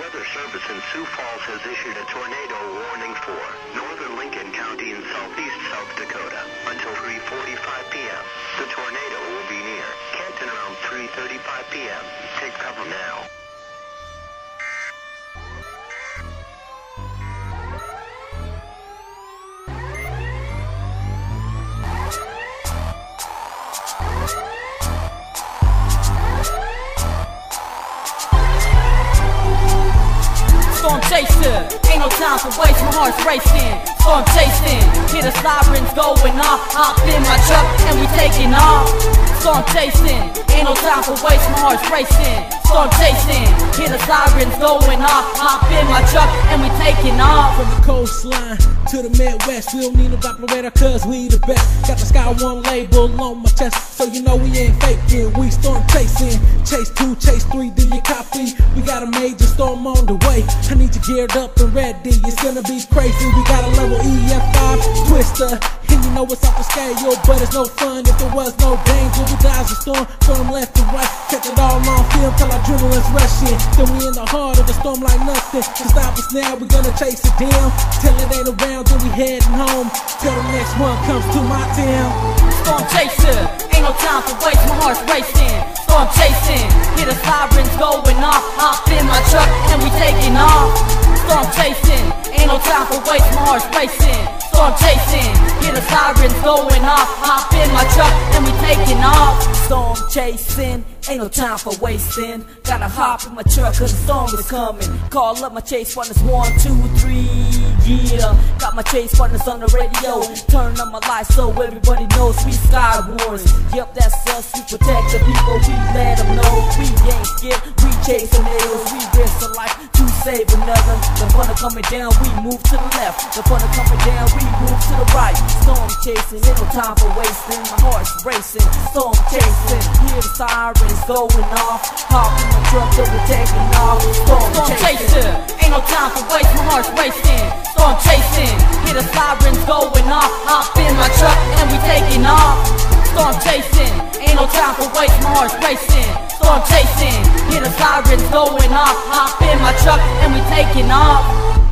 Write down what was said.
Weather Service in Sioux Falls has issued a tornado warning for northern Lincoln County in southeast South Dakota until 3.45 p.m. The tornado will be near Canton around 3.35 p.m. Take cover now. Storm ain't no time for waste, my heart's racing. Storm chasing, hear the sirens going off. Hop in my truck and we taking off. Storm chasing, ain't no time for waste, my heart's racing. Storm chasing, hear the sirens going off. Hop in my truck and we taking off. From the coastline to the Midwest, we don't need no operator cause we the best. Got the Sky One label on my chest, so you know we ain't faking. We storm chasing, chase two, chase three, do you copy? We got a major storm on the way. I need you geared up and ready. It's gonna be crazy. We got a level EF5 twister. And you know it's off the scale, but it's no fun if there was no danger. We dodge the storm from left to right. Check it all on film till adrenaline's rushing. Then we in the heart of the storm like nothing. To stop us now, We're gonna chase it down. Till it ain't around, then we heading home. Till the next one comes to my town. Storm chaser, ain't no time for waste, my heart's racing. Storm chasing, hear the sirens going off. Hop in my truck and we taking off. Storm chasing, ain't no time for waste, my heart's racing. Storm chasing, hear the sirens going off. Hop in my truck and we taking off. Storm chasing, ain't no time for wasting. Gotta hop in my truck cause the storm is coming. Call up my chase partners, one, two, three, yeah. Got my chase partners on the radio. Turn on my lights so everybody knows we Sky Wars. Yep, that's us. We protect the people, we let them know. We ain't scared, we chasing nails. We risk a life save another. The funnel coming down, we move to the left. The funnel coming down, we move to the right. Storm chasing, ain't no time for wasting. My heart's racing, storm chasing. Hear the sirens going off. Hop in my truck, so we're taking off. Storm, chaser, ain't no time for waste. My heart's racing, storm chasing. Hear the sirens going off. Hop in my truck and we taking time for waste. My heart's racing, storm chasing. Hear the sirens going off. Hop in my truck and we taking off.